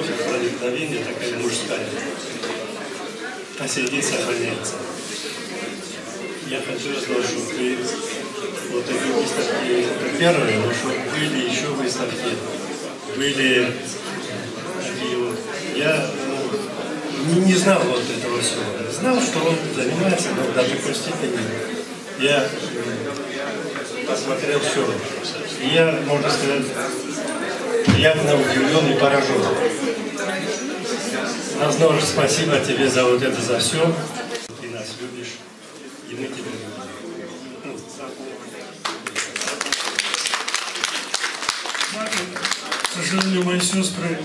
любовь и проникновение, такая мужская, сей день сохраняется. Я хочу сказать, что при вот такие выставки это первые, что были еще выставки, были такие вот. Я ну, не, не знал вот этого всего. Знал, что он занимается, но до такой степени я посмотрел все. И я, можно сказать, приятно удивлен и поражен. Разнор, спасибо тебе за вот это, за все. Ты нас любишь, и мы тебя любим. К сожалению, мои сестры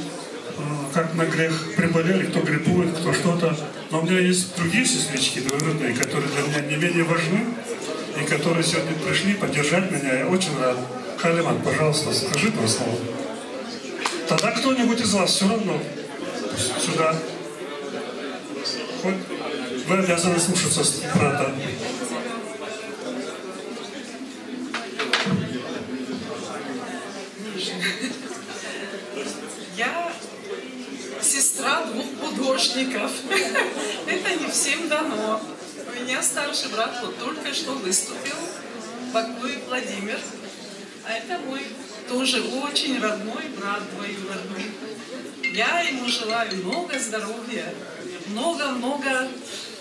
э, как на грех приболели, кто гриппует, кто что-то. Но у меня есть другие сестрички двоюродные, которые для меня не менее важны, и которые сегодня пришли поддержать меня. Я очень рад. Халиман, пожалуйста, скажи два слова. Тогда кто-нибудь из вас все равно сюда. Вы обязаны слушаться брата. Я сестра двух художников. Это не всем дано. У меня старший брат вот только что выступил, Бакуев Владимир. А это мой тоже очень родной брат двоюродный. Я ему желаю много здоровья, много-много.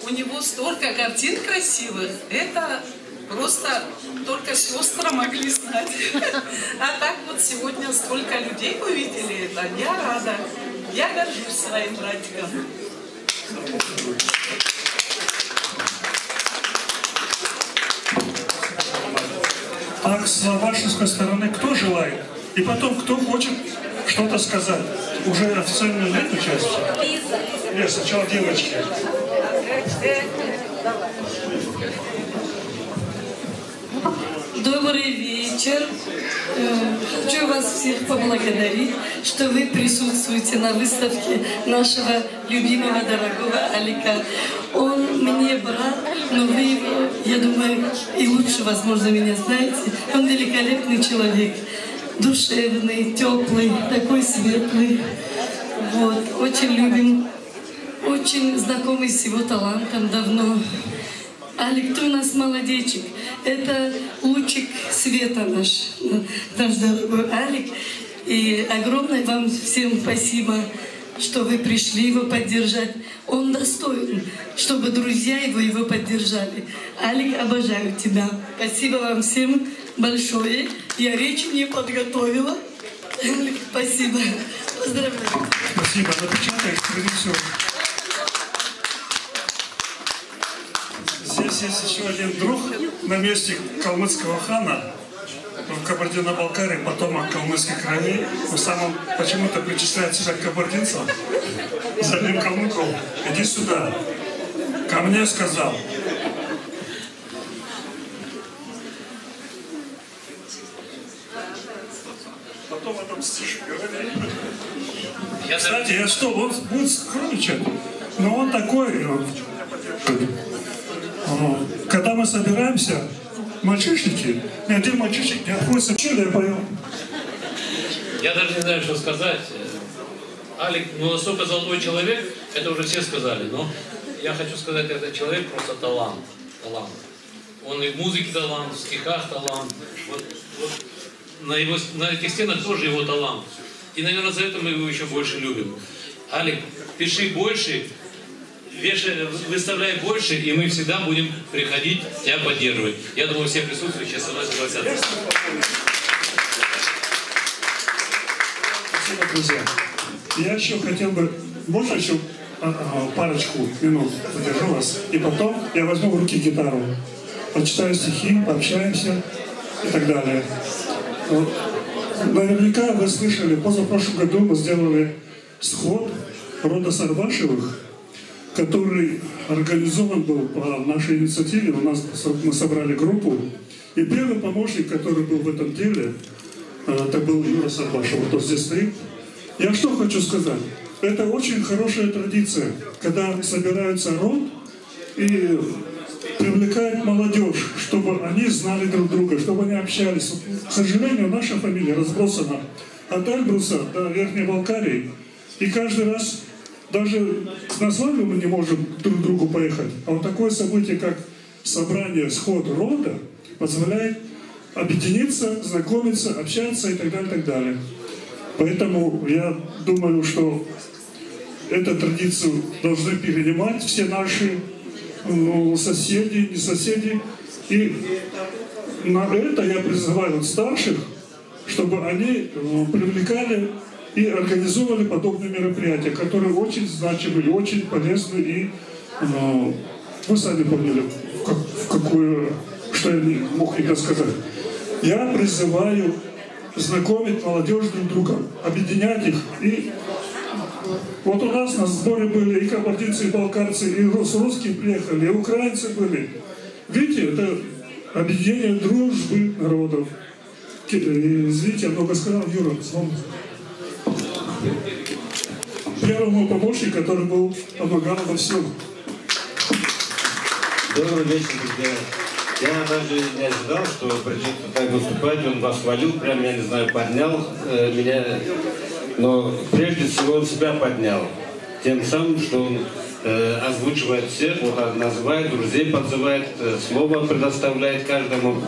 У него столько картин красивых. Это просто только сестры могли знать. А так вот сегодня столько людей увидели это. Я рада. Я горжусь своим братиком. А с вашей стороны кто желает? И потом, кто хочет что-то сказать? Уже официально эту часть? Нет, сначала девочки. Добрый вечер. Э, Хочу вас всех поблагодарить, что вы присутствуете на выставке нашего любимого, дорогого Алика. Он мне брат, но вы его, я думаю, и лучше, возможно, меня знаете. Он великолепный человек, душевный, теплый, такой светлый. Вот, очень любим, очень знакомый с его талантом давно. Алик, ты у нас молодечек. Это лучик света наш, наш дорогой Алик. И огромное вам всем спасибо, что вы пришли его поддержать. Он достоин, чтобы друзья его его поддержали. Алик, обожаю тебя. Спасибо вам всем большое. Я речь не подготовила. Алик, спасибо. Поздравляю. Спасибо. Напечатай, принесем. Здесь есть еще один друг на месте калмыцкого хана в Кабардино-Балкарии, потомок калмыцких кровей, но сам он почему-то причисляет себя к кабардинцам. Залим Калмыков, иди сюда. Ко мне сказал. Потом о том стишек говорили. Кстати, я что, он будет скромничать, но он такой, э, когда мы собираемся, мальчишники, ни один мальчишник не отходит, что я пою. Я даже не знаю, что сказать. Алик, ну настолько золотой человек, это уже все сказали, но я хочу сказать, этот человек просто талант. Талант. Он и в музыке талант, в стихах талант. Вот, вот на, его, на этих стенах тоже его талант. И, наверное, за это мы его еще больше любим. Алик, пиши больше, вешай, выставляй больше, и мы всегда будем приходить тебя поддерживать. Я думаю, все присутствующие со мной согласятся. Спасибо, друзья. Я еще хотел бы, можно еще а, а, парочку минут задержу вас, и потом я возьму в руки гитару, почитаю стихи, пообщаемся и так далее. Вот. Наверняка вы слышали, позапрошлом году мы сделали сход рода Сарбашевых, который организован был по нашей инициативе. У нас мы собрали группу. И первый помощник, который был в этом деле, э, это был Юра Сарбашев, вот он здесь стоит. Я что хочу сказать? Это очень хорошая традиция, когда собираются род и привлекает молодежь, чтобы они знали друг друга, чтобы они общались. К сожалению, наша фамилия разбросана от Эльбруса до Верхней Болгарии. И каждый раз даже на свадьбу мы не можем друг к другу поехать. А вот такое событие, как собрание, сход рода, позволяет объединиться, знакомиться, общаться и так далее, и так далее. Поэтому я думаю, что эту традицию должны перенимать все наши ну, соседи, не соседи. И на это я призываю старших, чтобы они ну, привлекали и организовывали подобные мероприятия, которые очень значимы и очень полезны. И ну, вы сами поняли, в, как, в какую, что я не мог не сказать. Я призываю знакомить молодежь друг друга, объединять их. И вот у нас на сборе были и кабардинцы, и балкарцы, и русские приехали, и украинцы были. Видите, это объединение дружбы народов. Извините, я много сказал, Юра, словно. Первый мой помощник, который был, помогал во всем. Добрый вечер, друзья. Я даже не ожидал, что придет так выступать, он вас хвалил, прям, я не знаю, поднял э, меня. Но прежде всего он себя поднял. Тем самым, что он э, озвучивает всех, вот, называет, друзей подзывает, э, слово предоставляет каждому.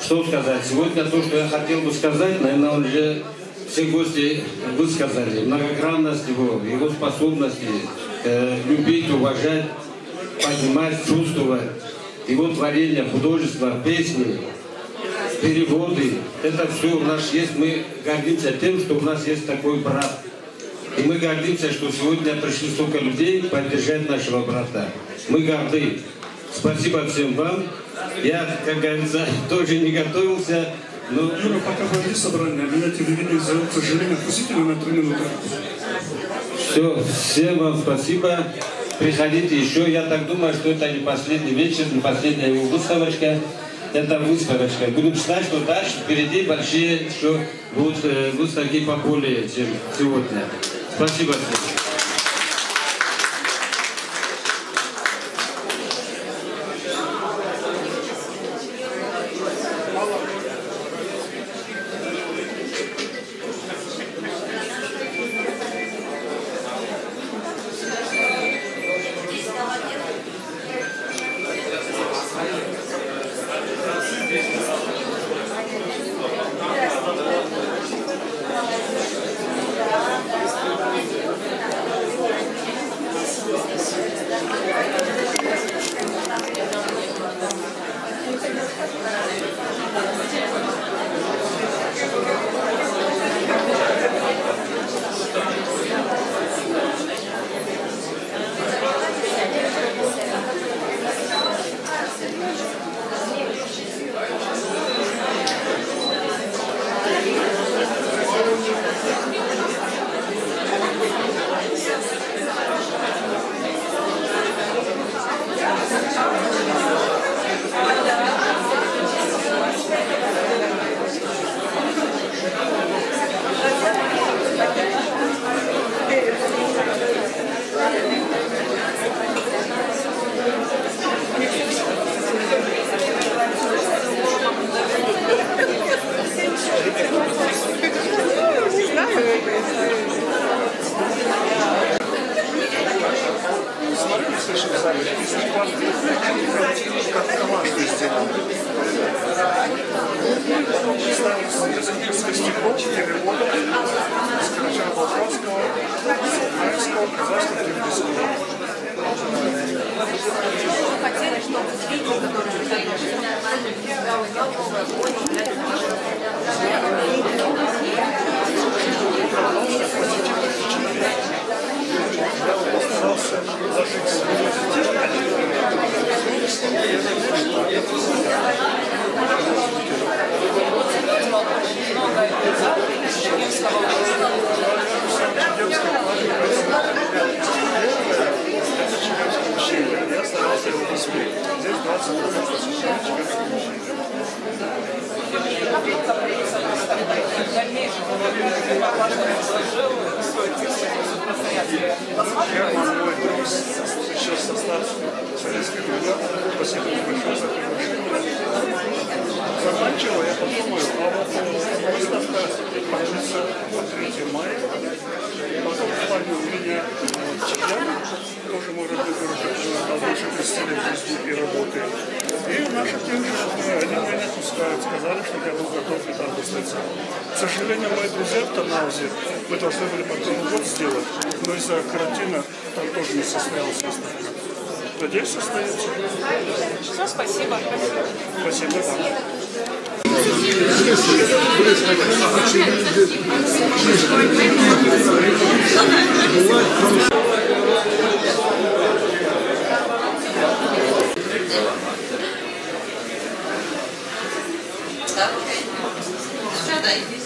Что сказать? Сегодня то, что я хотел бы сказать, наверное, он уже все гости высказали. Многогранность его, его способности э, любить, уважать, понимать, чувствовать его творения, художества, песни, переводы. Это все у нас есть. Мы гордимся тем, что у нас есть такой брат. И мы гордимся, что сегодня пришли столько людей поддержать нашего брата. Мы горды. Спасибо всем вам. Я, как говорится, тоже не готовился. Но... Юра, пока пойди собрание, меня телевидение зовут, к сожалению, отпустите меня на три минуты. Все, всем вам спасибо приходите еще. Я так думаю, что это не последний вечер, не последняя его выставочка. Это выставочка. Будем считать, что дальше впереди большие еще будут э, выставки поболее, чем сегодня. Спасибо всем. площади ремонта с Карачаево-Балканского, Салтайского, Казахского, Киргизского. Хотели, чтобы зрители, которые Я было очень много экзаменов из Чеченского училища. Я старался его посмотреть. Здесь 20 Сейчас состав советских ребят. Спасибо большое за приглашение. Закончила, я подумаю, а вот э, выставка начнется в 3 мая, потом в плане у меня э, Чиган, тоже мой родной городок, жена э, больше 30 лет и работает. И наши девушки, они меня не пускают, сказали, что я был готов и там выставиться. К сожалению, мои друзья в Танаузе, мы должны были потом год сделать, но из-за карантина там тоже не состоялась выставка. Надеюсь, состоится. Все, спасибо. Спасибо вам. что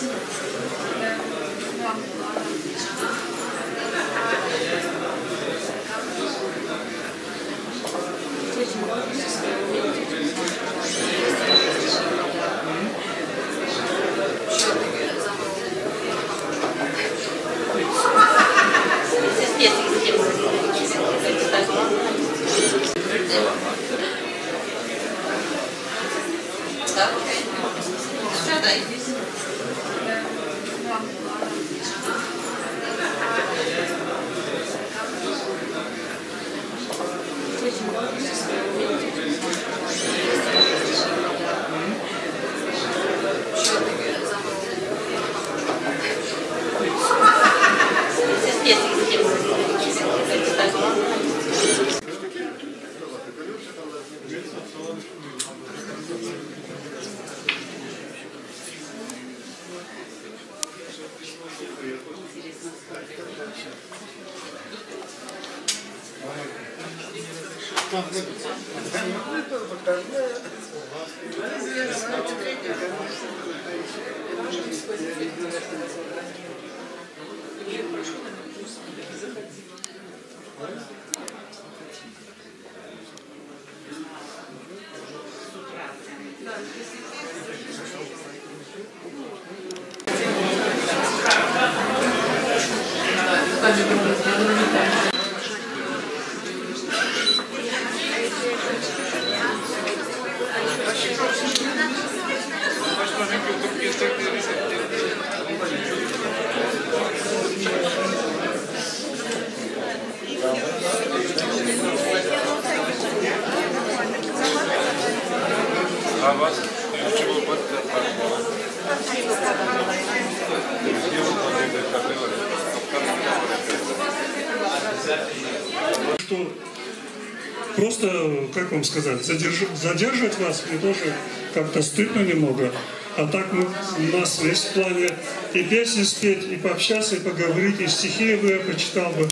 вам сказать, задерж- задерживать вас мне тоже как-то стыдно немного. А так мы, у нас есть в плане и песни спеть, и пообщаться, и поговорить, и стихи бы я почитал бы.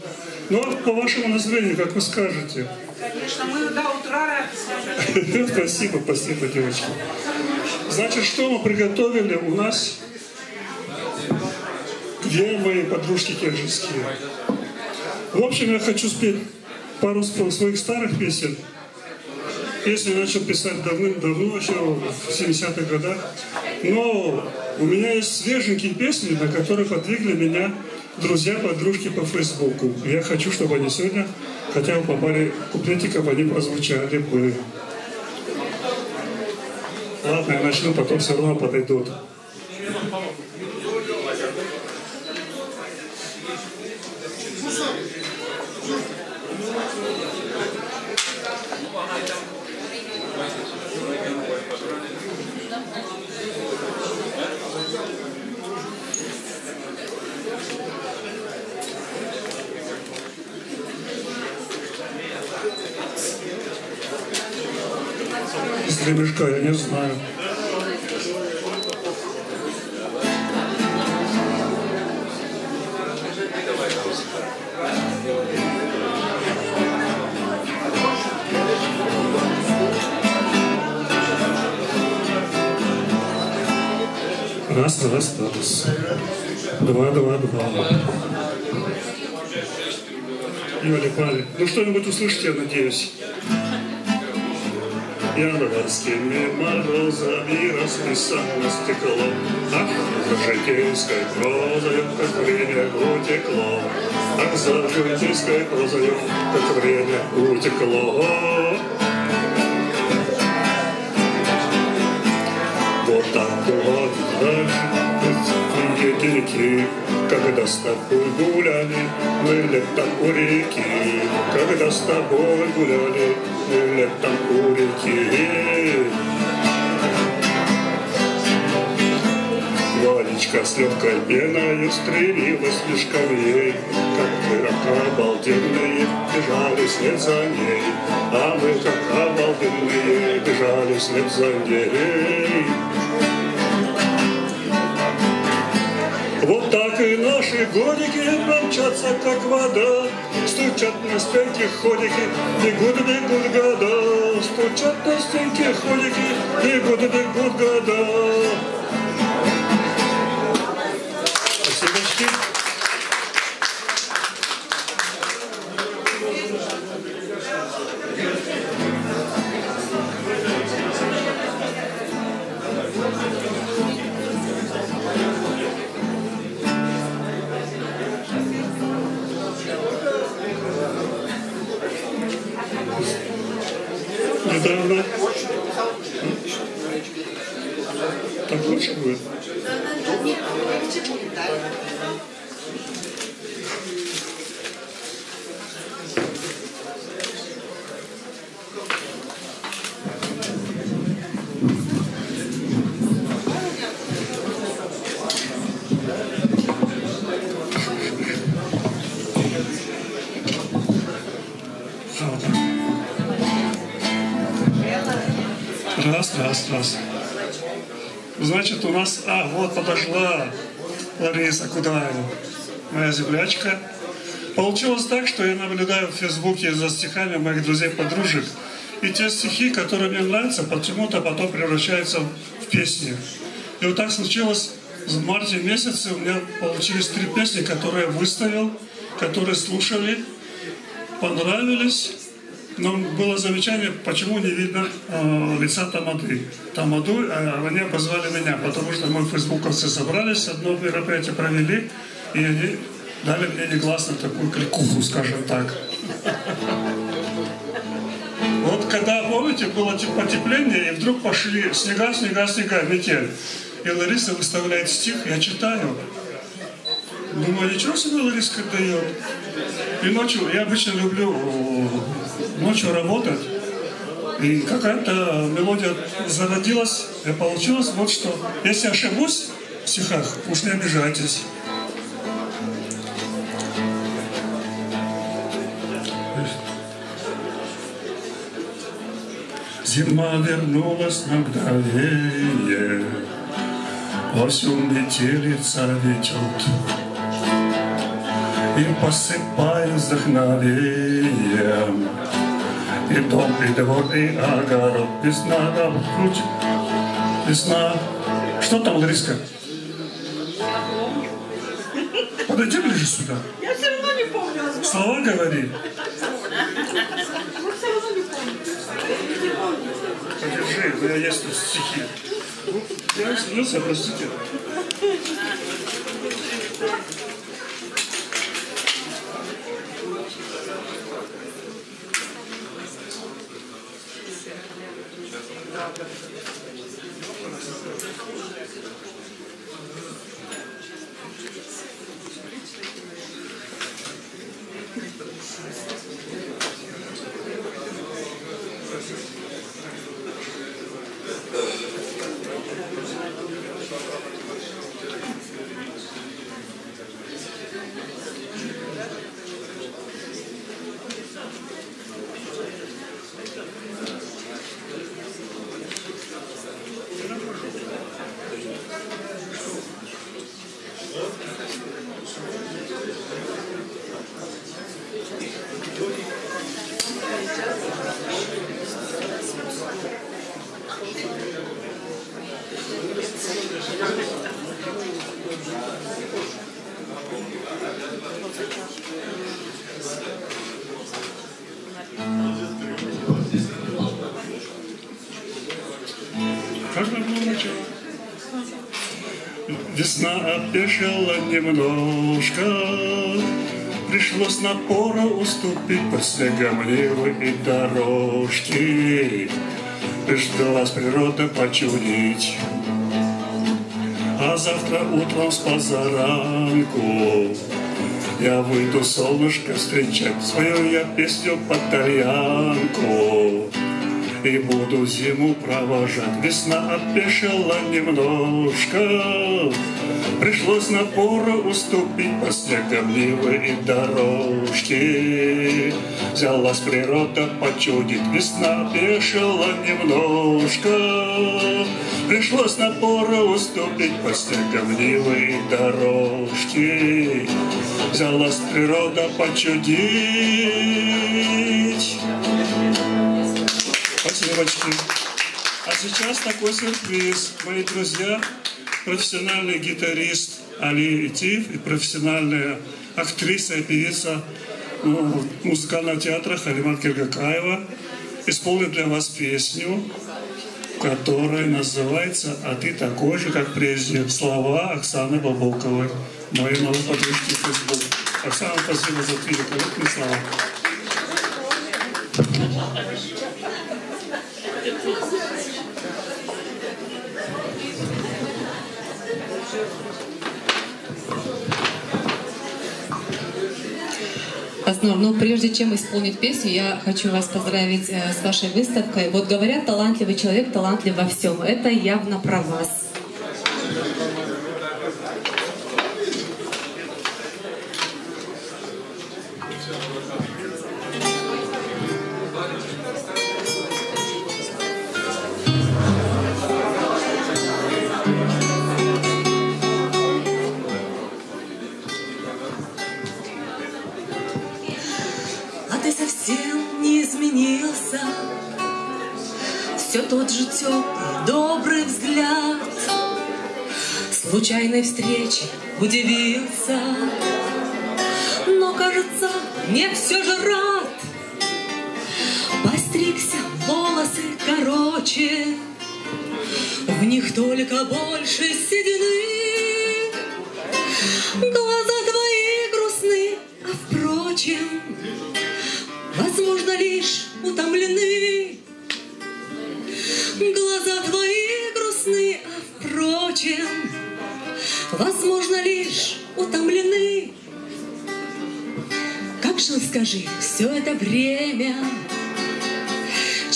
Но по вашему настроению, как вы скажете. Конечно, мы до утра вами. Спасибо, спасибо, девочки. Значит, что мы приготовили? У нас две мои подружки киржинские. В общем, я хочу спеть пару своих старых песен. Песни начал писать давным-давно, еще в 70-х годах. Но у меня есть свеженькие песни, на которые подвигли меня друзья, подружки по Фейсбуку. Я хочу, чтобы они сегодня хотя бы по паре куплетиков они прозвучали бы. Ладно, я начну, потом все равно подойдут. Гребешка я не знаю. Раз, раз, раз. Два, два, два. Юли, Пали. Ну что-нибудь услышите, я надеюсь. Январскими морозами расписано стекло, Ах, за житейской прозою, как время утекло, Ах, за житейской прозою, как время утекло. Вот так бывает раньше, реки, когда с тобой гуляли, Мы летом у реки, когда с тобой гуляли, мы летом Легкой пеной стремилась слишком ей, Как мы, обалденные, бежали вслед за ней, А мы, как обалденные, бежали вслед за ней. Вот так и наши годики промчатся, как вода, Стучат на стенки ходики, бегут, бегут года, Стучат на стенки ходики, бегут, бегут года. Раз, раз, раз. Значит, у нас... А, вот подошла Лариса Кудаева, моя землячка. Получилось так, что я наблюдаю в Фейсбуке за стихами моих друзей-подружек. И те стихи, которые мне нравятся, почему-то потом превращаются в песни. И вот так случилось в марте месяце у меня получились три песни, которые я выставил, которые слушали, понравились. Но было замечание, почему не видно э, лица Тамады. Тамаду, э, они позвали меня, потому что мы фейсбуковцы собрались, одно мероприятие провели, и они дали мне негласно такую кликуху, скажем так. Вот когда, помните, было потепление, и вдруг пошли снега, снега, снега, метель. И Лариса выставляет стих, я читаю. Думаю, ничего себе Лариска дает. И ночью, я обычно люблю ночью работать, и какая-то мелодия зародилась, и получилось вот что. Если ошибусь в стихах, уж не обижайтесь. Зима вернулась на мгновение, всем метелица ведет, И посыпает вдохновением И дом, и двор, и огород. Весна, да, круть, весна. Что там, Лариска? Подойди ближе сюда. Я все равно не помню. Слова говори. Подержи, у меня есть тут стихи. Я извинился, простите. Весна опешила немножко, Пришлось напора уступить по снегам Нивы и дорожки. Ждалась природа почудить. А завтра утром с позаранку Я выйду солнышко встречать свою я песню под тальянку. И буду зиму провожать, весна опешила немножко. Пришлось напору уступить по снегомливой дорожке. Взялась природа почудить, весна опешила немножко. Пришлось напору уступить по снегомливой дорожке. Взялась природа почудить. Спасибочки. А сейчас такой сюрприз. Мои друзья, профессиональный гитарист Али Итив и профессиональная актриса и певица ну, музыкального театра Халимат Киргакаева исполнит для вас песню, которая называется «А ты такой же, как прежде». Слова Оксаны Бабоковой, моей новой подружки в. Оксана, спасибо за великолепные слова. Азнор, ну прежде чем исполнить песню, я хочу вас поздравить э, с вашей выставкой. Вот говорят, талантливый человек талантлив во всем. Это явно про вас. Случайной встрече удивился. Но, кажется, мне все же рад. Постригся волосы короче. В них только больше седины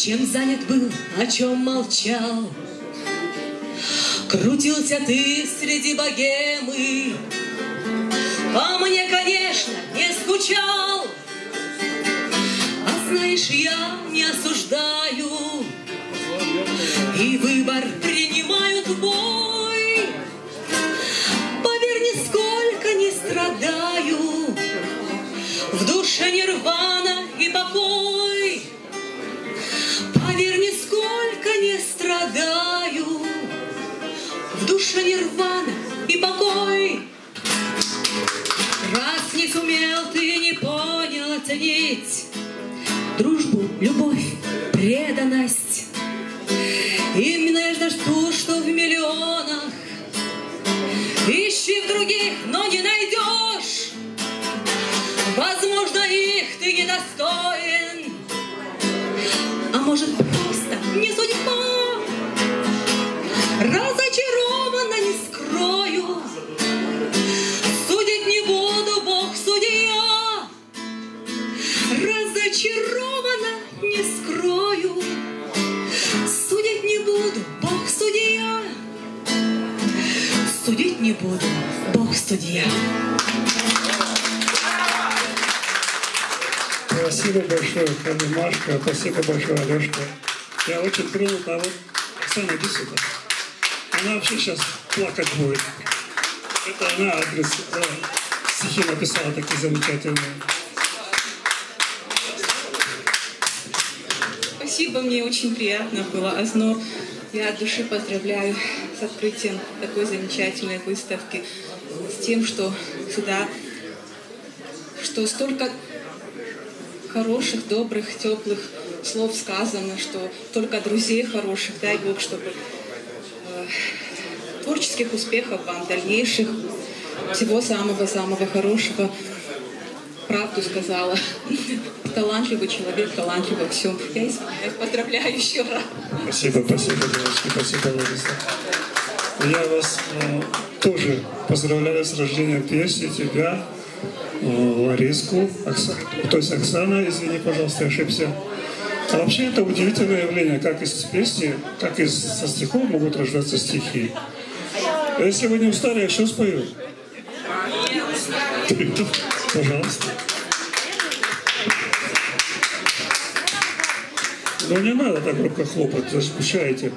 Чем занят был, о чем молчал. Крутился ты среди богемы. По мне, конечно, не скучал. А знаешь, я не осуждаю. И выбор принимаю твой понял оценить Дружбу, любовь, преданность. Именно это то, что в миллионах. Ищи в других, но не найдешь. Возможно, их ты недостоин. А может, Спасибо большое, Машка, спасибо большое, Алешка. Я очень тронут, а вот Оксана, иди сюда. Она вообще сейчас плакать будет. Это она адрес, да, стихи написала такие замечательные. Спасибо, мне очень приятно было. Азно, я от души поздравляю с открытием такой замечательной выставки, с тем, что сюда, что столько хороших, добрых, теплых слов сказано, что только друзей хороших, дай Бог, чтобы э, творческих успехов вам, дальнейших, всего самого-самого хорошего. Правду сказала. Талантливый человек, талантлив во всем. Я извиняюсь, поздравляю еще раз. Спасибо, спасибо, девочки, спасибо, Лариса. Я вас э, тоже поздравляю с рождением песни, тебя, Лариску, Оксана, то есть Оксана, извини, пожалуйста, я ошибся. А вообще это удивительное явление, как из песни, как из со стихов могут рождаться стихи. Если вы не устали, я еще спою. Пожалуйста. Ну не надо так громко хлопать, заскучаете.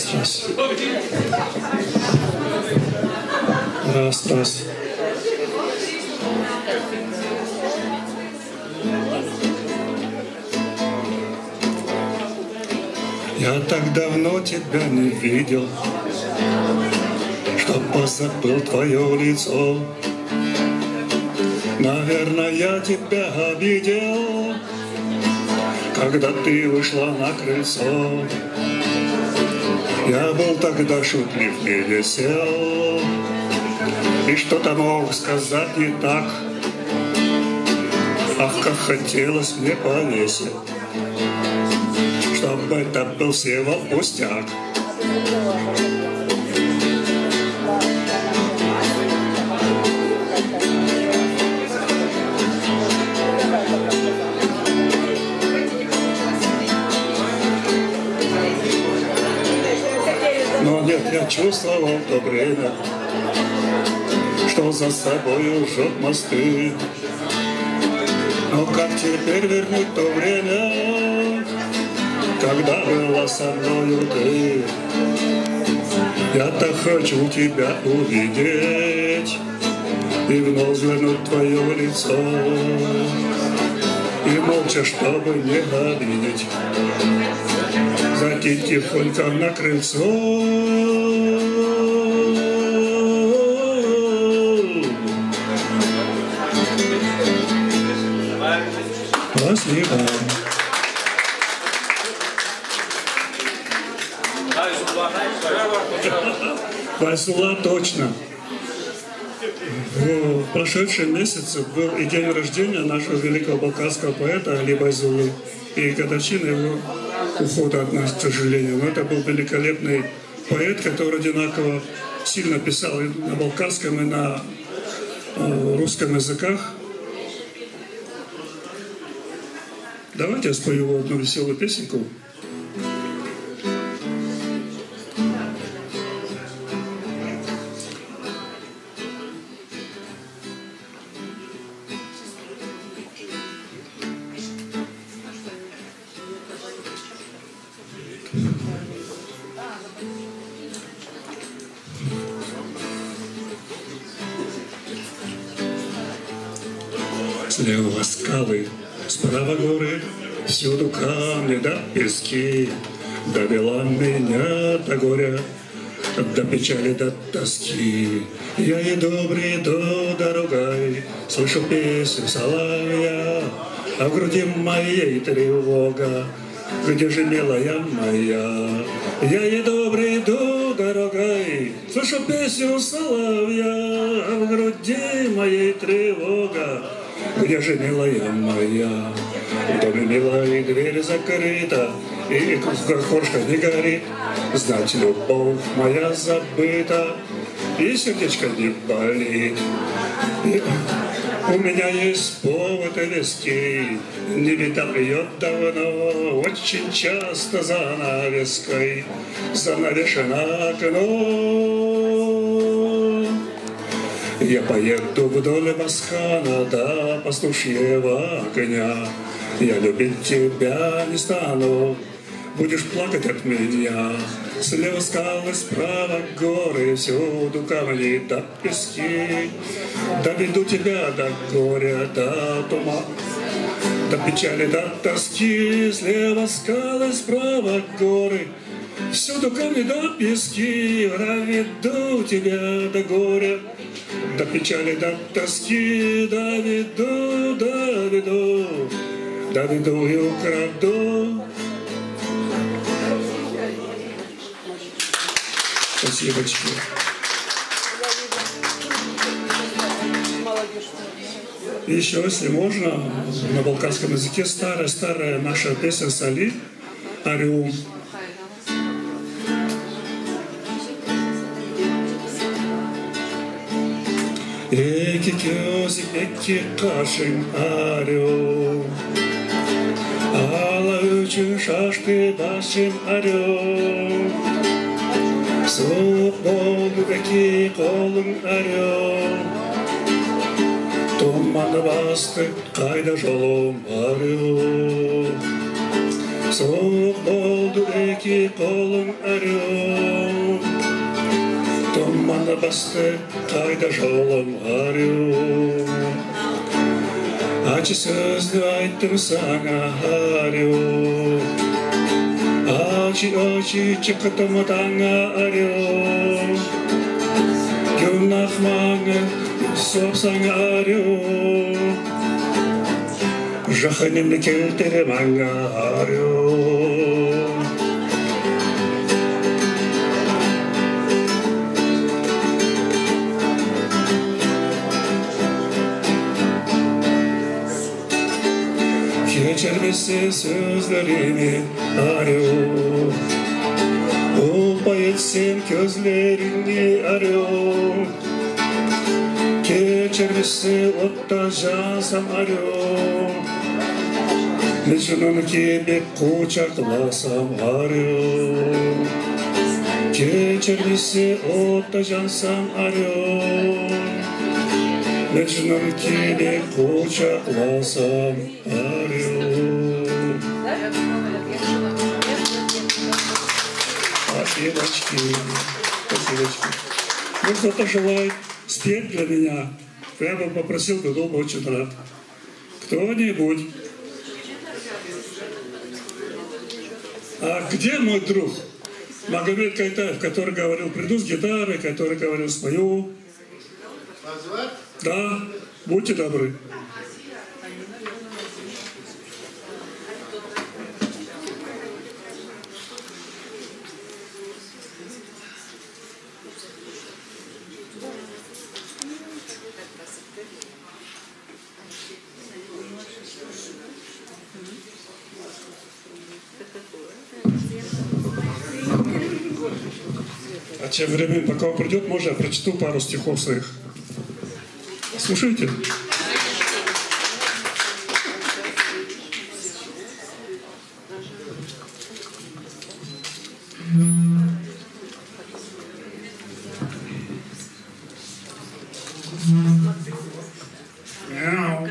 Раз, раз, раз. Раз. Я так давно тебя не видел, Что позабыл твое лицо. Наверное, я тебя обидел, Когда ты вышла на крыльцо. Я был тогда шутлив и весел, И что-то мог сказать не так. Ах, как хотелось мне повесить чтобы это был всего пустяк. Но нет, я чувствовал то время, что за собой жжет мосты. Но как теперь вернуть то время, когда была со мною ты. Я-то хочу тебя увидеть и вновь взглянуть в твое лицо. И молча, чтобы не обидеть, зайти тихонько на крыльцо. Спасибо. Вайсула точно. В прошедшем месяце был и день рождения нашего великого балканского поэта Али Байзулы, и годовщина его ухода от нас, к сожалению. Но это был великолепный поэт, который одинаково сильно писал и на балканском, и на э, русском языках. Давайте я спою одну веселую песенку. Всюду камни да пески. Довела меня до горя, до печали, до тоски. Я иду, бреду дорогой, слышу песню соловья, а в груди моей тревога. Где же, милая моя? Я иду, бреду дорогой, слышу песню соловья, а в груди моей тревога. Где же, милая моя? Доме милая дверь закрыта, и горшка не горит. Знать, любовь моя забыта, и сердечко не болит. И у меня есть повод и виски, не видал ее давно, очень часто за навеской, занавешено окно. Я поеду вдоль Басхана до пастушьего огня. Я любить тебя не стану, будешь плакать от меня. Слева скалы, справа горы, всюду камни да пески. Доведу тебя до горя, до тума, до печали, до тоски. Слева скалы, справа горы, Всюду камни до пески, доведу тебя до горя, до печали, до тоски, доведу, доведу, доведу и украду. Спасибо. еще, если можно, на балканском языке старая-старая наша песня Сали Ариум. Эки көзі эки қашың арю Плаваючи шашты нашим орел Суық болбеке қолың орел Туманы басты қайда жолым орел Суық болды екі қолым орел Туманы басты қайда жолым орел acı sözlü ettim sana arıyor Acı acı çıktım dana arıyor Günah manı sop sana arıyor Rahanemle keltere manga arıyor etsin sözlerini arı Kulpa etsin gözlerini arı Geçerlisi otta cansam arı Mecnun gibi kucaklasam arı Geçerlisi otta cansam arı Mecnun gibi kucaklasam arı Спасибочки, спасибочки. Ну, кто-то желает спеть для меня, я бы попросил, бы очень рад. Кто-нибудь. А где мой друг? Магомед Кайтаев, который говорил, приду с гитарой, который говорил, спою. Да, будьте добры. Тем временем, пока он придет, можно я прочту пару стихов своих. Слушайте. Мяу.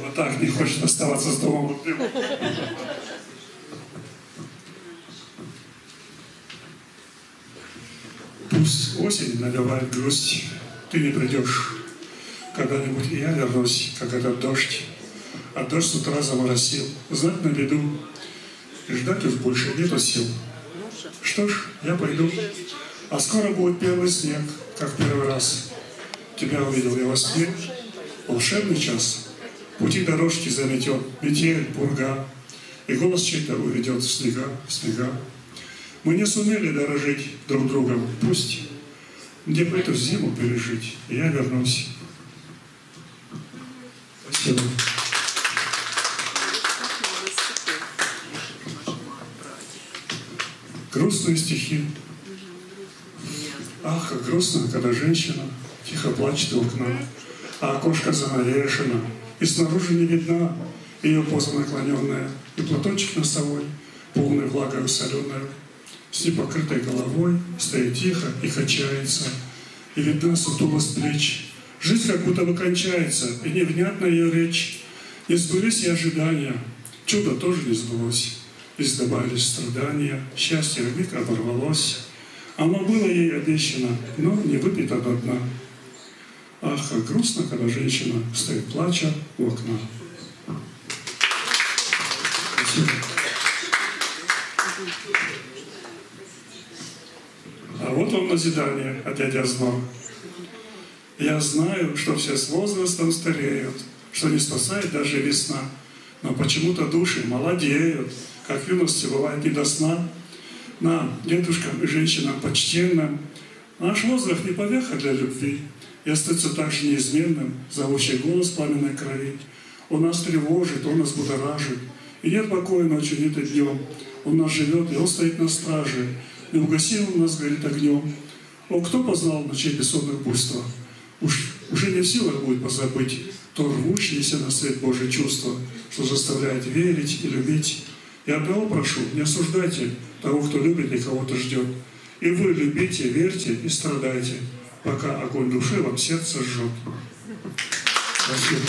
Вот так не хочет оставаться с домом. Пусть осень навевает грусть, ты не придешь. Когда-нибудь я вернусь, как этот дождь. А дождь с утра заморосил. Знать на беду. Ждать уж больше нету сил. Что ж, я пойду. А скоро будет первый снег, как первый раз. Тебя увидел я во сне. Волшебный час. Пути дорожки заметет, метель, пурга. И голос чей-то уведет в снега, в снега. Мы не сумели дорожить друг другом. Пусть мне бы эту зиму пережить, я вернусь. Спасибо. Грустные стихи. Ах, как грустно, когда женщина тихо плачет у окна, а окошко занавешено, и снаружи не видна ее поза наклоненная, и платочек носовой, полный влагой соленой, с непокрытой головой, стоит тихо и качается, и видна сутулость плеч. Жизнь как будто бы кончается, и невнятна ее речь. Не сбылись и ожидания, чудо тоже не сбылось. Добавились страдания, счастье вмиг оборвалось. Оно было ей обещано, но не выпито до дна. Ах, как грустно, когда женщина стоит плача у окна. Спасибо. Вот вам назидание от дяди Азно. Я знаю, что все с возрастом стареют, что не спасает даже весна. Но почему-то души молодеют, как в юности бывает не до сна. Нам, дедушкам и женщинам почтенным, Наш воздух не повеха для любви и остается также неизменным, зовущий голос пламенной крови. Он нас тревожит, Он нас будоражит. И нет покоя ночью, нет и днем. Он нас живет, и Он стоит на страже. И угасил нас горит огнем. О, кто познал ночей бессонных буйства? Уж, уже не в силах будет позабыть то рвущееся на свет Божье чувство, что заставляет верить и любить. Я одного прошу, не осуждайте того, кто любит и кого-то ждет. И вы любите, верьте и страдайте, пока огонь души вам сердце жжет. Спасибо.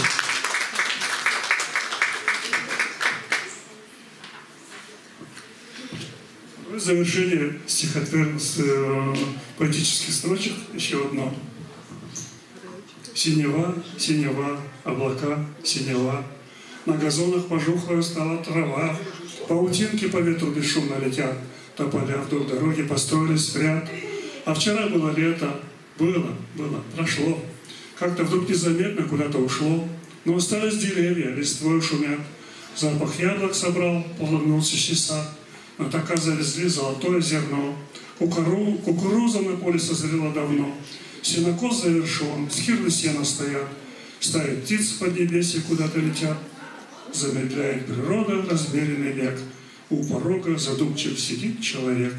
Ну и завершение стихотвер... э, поэтических строчек еще одно. Синева, синева, облака, синева. На газонах пожухлая стала трава. Паутинки по ветру бесшумно летят. Тополя вдоль дороги построились в ряд. А вчера было лето. Было, было, прошло. Как-то вдруг незаметно куда-то ушло. Но остались деревья, листвой шумят. Запах яблок собрал, полыгнулся сад. На така завезли золотое зерно. Кукуру, кукуруза на поле созрела давно. Сенокос завершен, схирны сена стоят. Стаи птиц под небесе куда-то летят. Замедляет природа размеренный век. У порога задумчив сидит человек,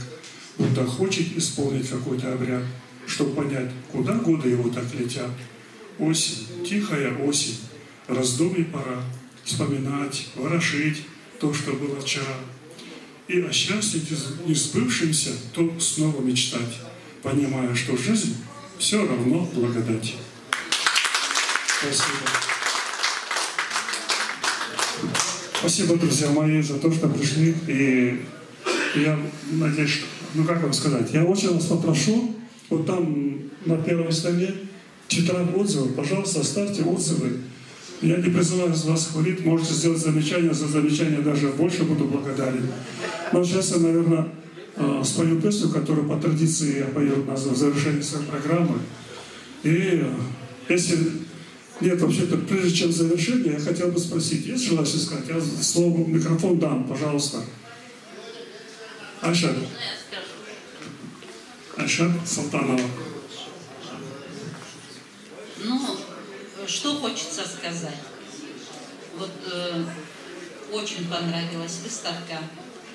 будто хочет исполнить какой-то обряд, чтобы понять, куда годы его так летят. Осень, тихая осень, раздумий пора, вспоминать, ворошить то, что было вчера. И о счастье не сбывшемся, то снова мечтать, понимая, что жизнь все равно благодать. Спасибо. Спасибо, друзья мои, за то, что пришли. И я надеюсь, что, ну как вам сказать, я очень вас попрошу, вот там на первом столе тетрадь отзывов, пожалуйста, оставьте отзывы. Я не призываю вас хвалить, можете сделать замечание, за замечание даже больше буду благодарен. Но сейчас я, наверное, э, спою песню, которую по традиции я пою на завершении своей программы. И э, если нет, вообще-то, прежде чем завершение, я хотел бы спросить, есть желающие сказать? Я слово, микрофон дам, пожалуйста. Айша. Айша Салтанова. Ну, что хочется сказать. Вот э, очень понравилась выставка,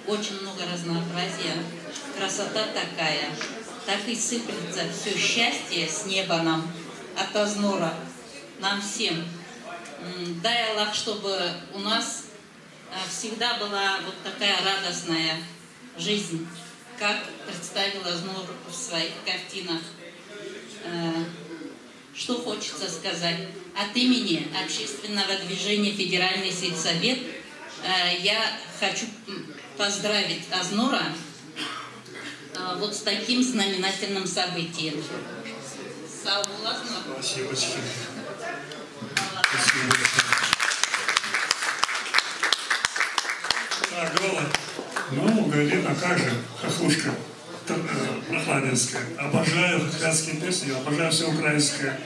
очень много разнообразия, красота такая. Так и сыплется все счастье с неба нам от Азнора, нам всем. Дай Аллах, чтобы у нас э, всегда была вот такая радостная жизнь, как представил Азнур в своих картинах. Что хочется сказать? От имени общественного движения «Федеральный сельсовет» э, я хочу поздравить Азнора э, вот с таким знаменательным событием. Сау бол, Азнур. Спасибо. Так, голод. Ну, Галина, как же, хохлушка Прохладинская. Обожаю хохлядские песни, обожаю все украинское.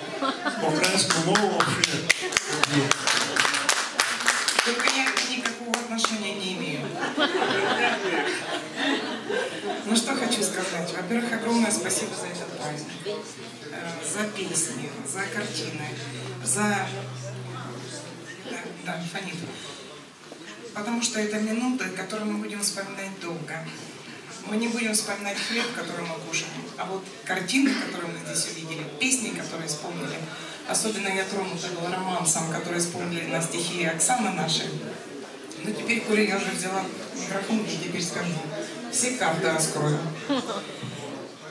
Украинскую мову вообще. Только я никакого отношения не имею. Ну что хочу сказать. Во-первых, огромное спасибо за этот праздник. Э, За песни, за картины, за... Да, да, фонит. Потому что это минуты, которые мы будем вспоминать долго. Мы не будем вспоминать хлеб, который мы кушаем, а вот картины, которые мы здесь увидели, песни, которые исполнили. Особенно я тронута была романсом, который исполнили на стихи Оксаны нашей. Но теперь, коли я уже взяла микрофон, я теперь скажу. Все карты раскрою.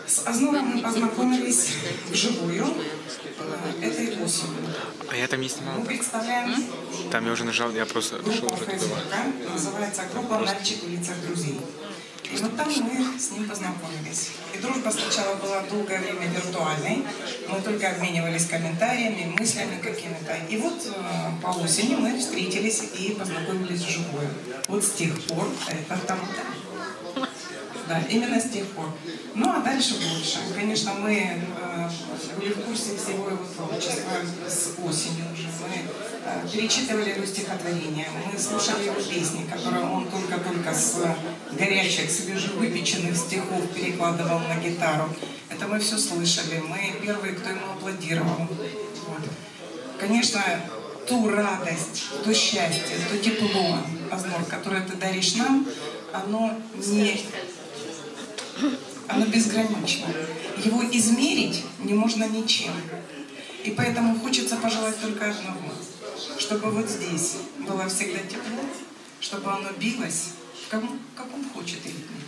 С Азнуром мы познакомились вживую э, этой осенью. А я там не снимал. Мы представляем Там я уже нажал, я просто группу уже туда. Называется группа «Мальчик в лицах друзей». Вот там мы с ним познакомились. И дружба сначала была долгое время виртуальной. Мы только обменивались комментариями, мыслями какими-то. И вот э, по осени мы встретились и познакомились вживую. Вот с тех пор это там да, именно с тех пор. Ну а дальше больше. Конечно, мы э, были в курсе всего его творчества с осени уже. Мы э, перечитывали его стихотворения, мы слушали его песни, которые он только-только с горячих, свежевыпеченных стихов перекладывал на гитару. Это мы все слышали. Мы первые, кто ему аплодировал. Вот. Конечно, ту радость, то счастье, то тепло, Азнор, которое ты даришь нам, оно не... Оно безгранично. Его измерить не можно ничем. И поэтому хочется пожелать только одного. Чтобы вот здесь было всегда тепло, чтобы оно билось в каком, в хочет ритме.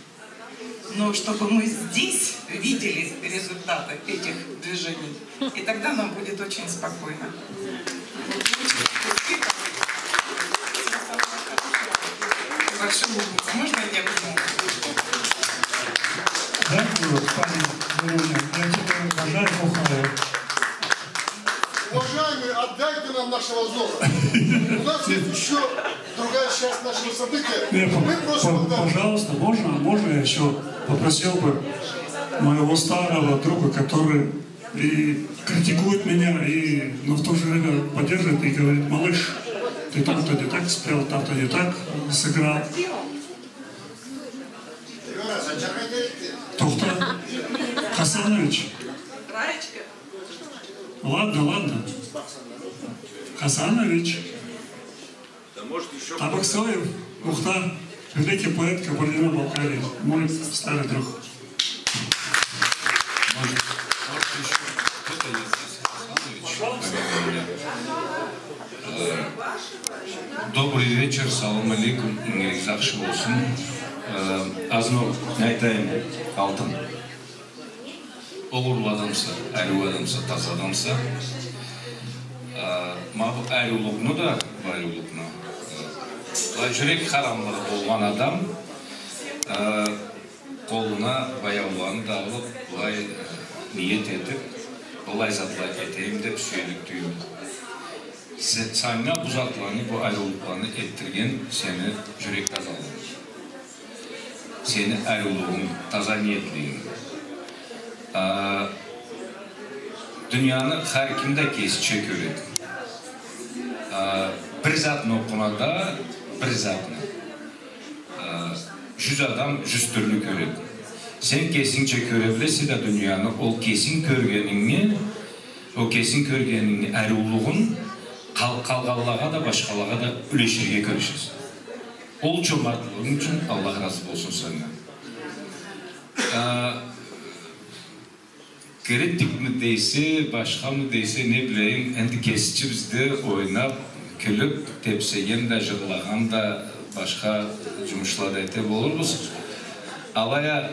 Но чтобы мы здесь видели результаты этих движений. И тогда нам будет очень спокойно. Большое умница. Можно я обниму? Дякую, пані Володя. Я тебе бажаю кохаю. Уважаемые, отдайте нам нашего Зора. У нас есть еще другая часть нашего события. Не, Мы просим по- пожалуйста, можно, можно я еще попросил бы моего старого друга, который и критикует меня, и, но в то же время поддерживает и говорит, малыш, ты там-то не так спел, там-то не так сыграл. Хасанович, ладно, ладно. Хасанович. Табаксоев, Мухтар, великий поэт Кабардино-Балкарии, мой старый друг. Добрый вечер, салам алейкум, жакшы болсун. Э, Азнур, айтайын, алтын. ұғырлы адамсы, әлі адамса таза адамсы. мағы әрулықны да байлулықны жүрек қарамлығы болған адам қолына баяуланды алып былай ниет етіп былай затлай етейін деп сүйелік сәнна бұзатланы бұл айрылықланы еттірген сені жүрек тазалығы сені айрылуың таза ниетлігің дүнияны һәр кім дә кесче көреді бір затын оқығанда бір затын жүз адам жүз түрлі көреді сен кесіңше көре білесің да дүнияны ол кесің көргеніңе ол кесің көргеніңе әрі ұлығын қалғалаға да башқалаға да үлешерге көрішесің ол жомартлығың үшін алла разы болсын сенен саған. Кереттік мі дейсе, башқа мы дейсе, не білейін, енді кесіші бізді ойнап, күліп, тепсеген де, жырлаған да, башқа жұмышлар әйте болырбыз. Алая,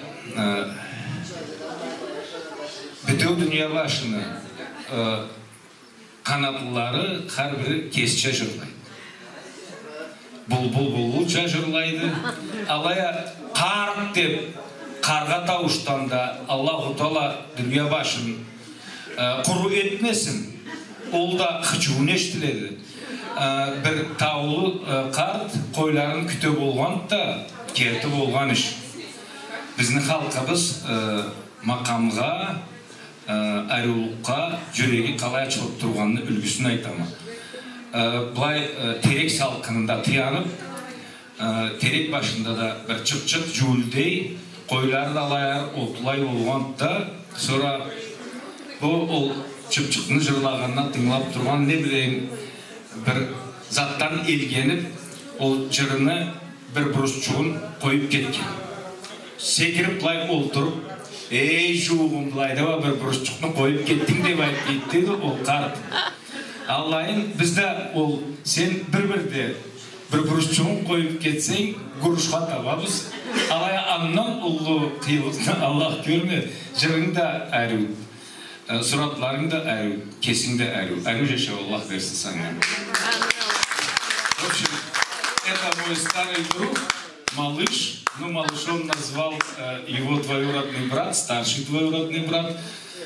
бүтеу дүния башыны қанатлылары har biri kesçe жырлайды. Бұлбұл бұлбұлша жырлайды. Алая қарық деп Қарға тауштанда Аллаху Allahu дүние башын başını етмесін, олда Ол да хычуын эштиледи. Бир таулы қарт қойларын күтө болгон да кети болгон иш. Биздин мақамға, макамга, жүрегі қалай калай ачылып турганын үлгүсүн айтамын. Былай терек салкынында тыянып, терек башында да бир чыпчык жүлдей, қойлар да алаяр отылай болған да, sonra бұл ол чып-чықны жырлағаннан тыңлап тұрған не білейін, бір заттан елгеніп, ол жырыны бір бұрышчуын қойып кеткен. Секіріп былай отырып, ей жуғым былай да бір бұрышчықны қойып кеттің деп айтып деді ол қарт. Аллайын бізде ол сен бір-бірде бір бұрышчығын қойып кетсең күрішқа табамыз. Алай аннан ұлы қиылықты Аллах көрме. Жырың да әру, сұратларың да әру, кесің де әру. Әру жаша Аллах берсін саңа. В общем, это мой старый друг, малыш. Ну, малышом назвал э, его двоюродный брат, старший двоюродный брат.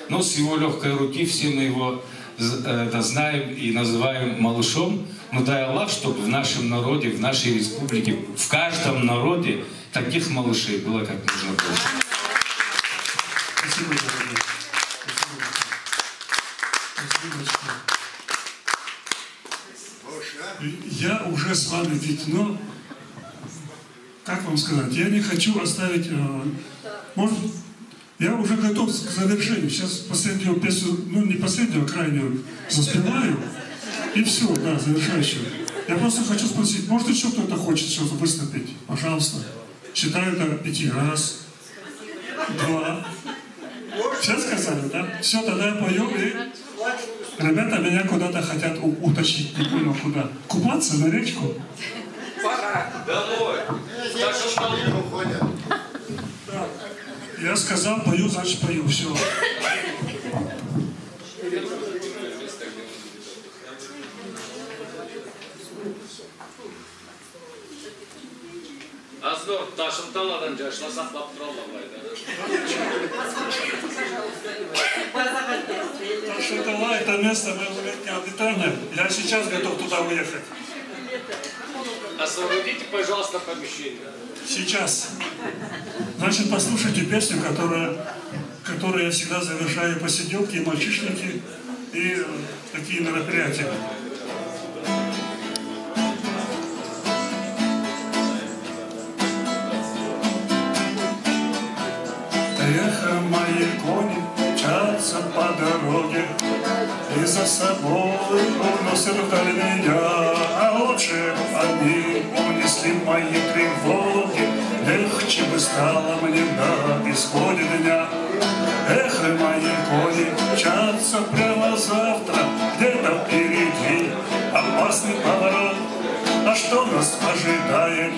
Но с его легкой руки все мы его э, да, знаем и называем малышом. Но дай Аллах, чтобы в нашем народе, в нашей республике, в каждом народе таких малышей было как можно больше. Спасибо, дорогие. Спасибо. Спасибо. Я уже с вами но, как вам сказать, я не хочу оставить, э, может, Я уже готов к завершению. Сейчас последнюю песню, ну не последнюю, а крайнюю заспеваю. И все, да, завершающую. Я просто хочу спросить, может еще кто-то хочет что-то выступить? Пожалуйста. Считаю до пяти. Раз, два. Все сказали, да? Все, тогда я пою и... Ребята меня куда-то хотят утащить, не понял куда. Купаться на речку? Пора. Домой. Я сказал, пою, значит пою, все. Аздор, ташынталадан жашла сақлап тұра алмайды. Шантала, это место моего летнего обитания. Я сейчас готов туда уехать. Освободите, пожалуйста, помещение. Сейчас. Значит, послушайте песню, которая, которую я всегда завершаю посиделки и мальчишники, и такие мероприятия. Эхо мои кони мчатся по дороге И за собой уносят вдаль меня. А лучше они унесли мои тревоги Легче бы стало мне на исходе дня. Эхо мои кони мчатся прямо завтра Где-то впереди опасный поворот что нас ожидает?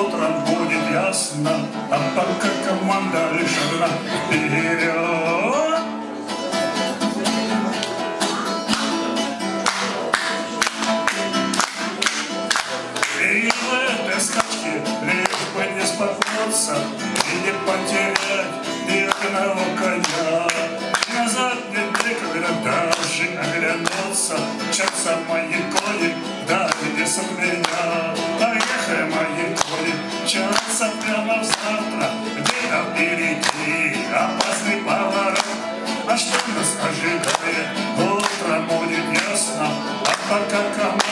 Утром будет ясно, а пока команда лишь одна вперед. И в этой скачке лишь бы не споткнуться И не потерять ни одного коня Назад не некогда даже оглянуться Мчатся мои кони дальше от меня. Поехали мои кони мчатся прямо в завтра. Где-то впереди опасный поворот. А что нас ожидает? Утром будет ясно, а пока команда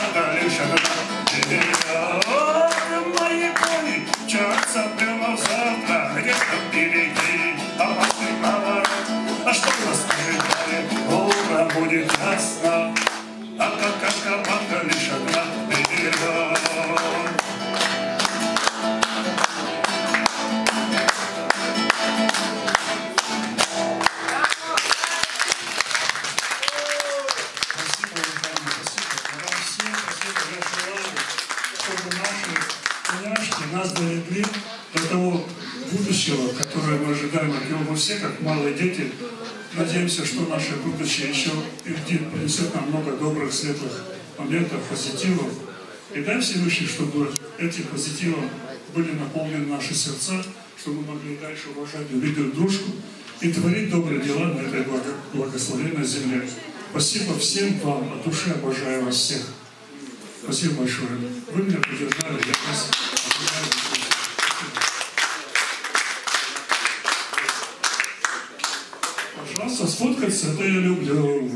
Ясно, а пока команда лишь одна. Вперед. Нас довели до того будущего, которое мы ожидаем от него. Мы все, как малые дети, надеемся, что наше будущее еще принесет нам много добрых, светлых моментов, позитивов. И дай Всевышний, чтобы этим позитивом были наполнены наши сердца, чтобы мы могли дальше уважать, друг дружку и творить добрые дела на этой благо- благословенной земле. Спасибо всем вам, от души обожаю вас всех. Спасибо большое. Вы меня поддержали, я вас обожаю. Пожалуйста, сфоткаться, это я люблю.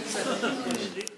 確かに。